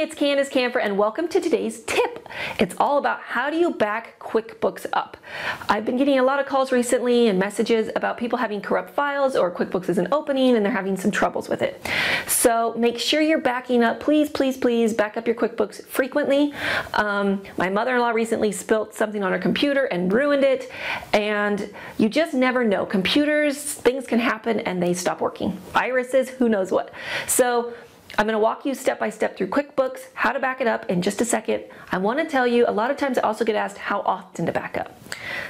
It's Candus Kampfer and welcome to today's tip. It's all about how do you back QuickBooks up. I've been getting a lot of calls recently and messages about people having corrupt files or QuickBooks isn't opening and they're having some troubles with it. So make sure you're backing up. Please, please, please back up your QuickBooks frequently. Um, my mother-in-law recently spilt something on her computer and ruined it and you just never know. Computers, things can happen and they stop working. Viruses, who knows what. So I'm gonna walk you step by step through QuickBooks, how to back it up in just a second. I wanna tell you, a lot of times I also get asked how often to back up.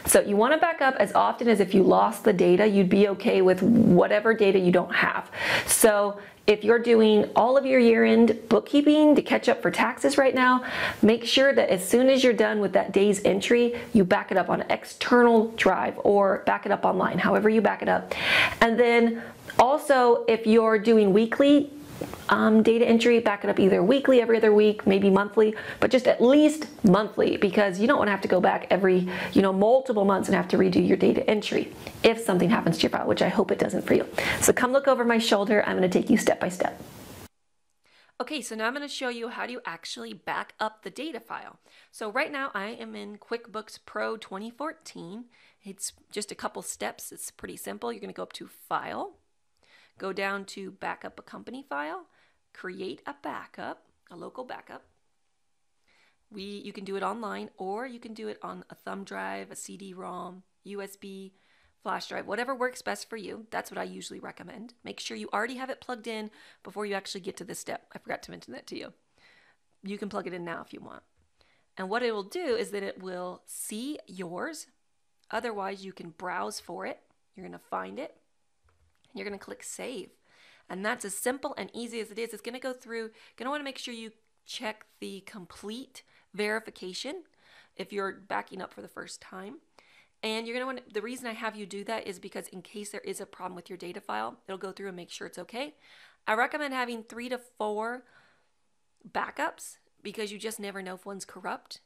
So you wanna back up as often as if you lost the data, you'd be okay with whatever data you don't have. So if you're doing all of your year-end bookkeeping to catch up for taxes right now, make sure that as soon as you're done with that day's entry, you back it up on an external drive or back it up online, however you back it up. And then also, if you're doing weekly um, data entry, back it up either weekly, every other week, maybe monthly, but just at least monthly because you don't want to have to go back every, you know, multiple months and have to redo your data entry if something happens to your file, which I hope it doesn't for you. So come look over my shoulder. I'm going to take you step by step. Okay, so now I'm going to show you how do you actually back up the data file. So right now I am in QuickBooks Pro 2014. It's just a couple steps. It's pretty simple. You're going to go up to File, go down to Backup a Company File, create a backup, a local backup. We, you can do it online or you can do it on a thumb drive, a CD-ROM, USB, flash drive, whatever works best for you. That's what I usually recommend. Make sure you already have it plugged in before you actually get to this step. I forgot to mention that to you. You can plug it in now if you want. And what it will do is that it will see yours. Otherwise, you can browse for it. You're going to find it. And you're going to click Save. And that's as simple and easy as it is. It's going to go through, you're going to want to make sure you check the complete verification if you're backing up for the first time. And you're going to want to, the reason I have you do that is because in case there is a problem with your data file, it'll go through and make sure it's okay. I recommend having three to four backups because you just never know if one's corrupt.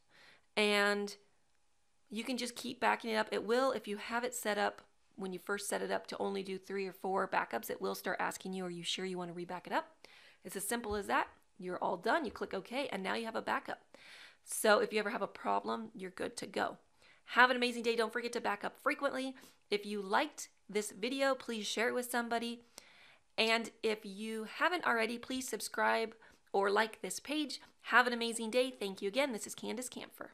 And you can just keep backing it up. It will, if you have it set up when you first set it up to only do three or four backups, it will start asking you, are you sure you want to reback it up? It's as simple as that. You're all done. You click OK, and now you have a backup. So if you ever have a problem, you're good to go. Have an amazing day. Don't forget to back up frequently. If you liked this video, please share it with somebody. And if you haven't already, please subscribe or like this page. Have an amazing day. Thank you again. This is Candus Kampfer.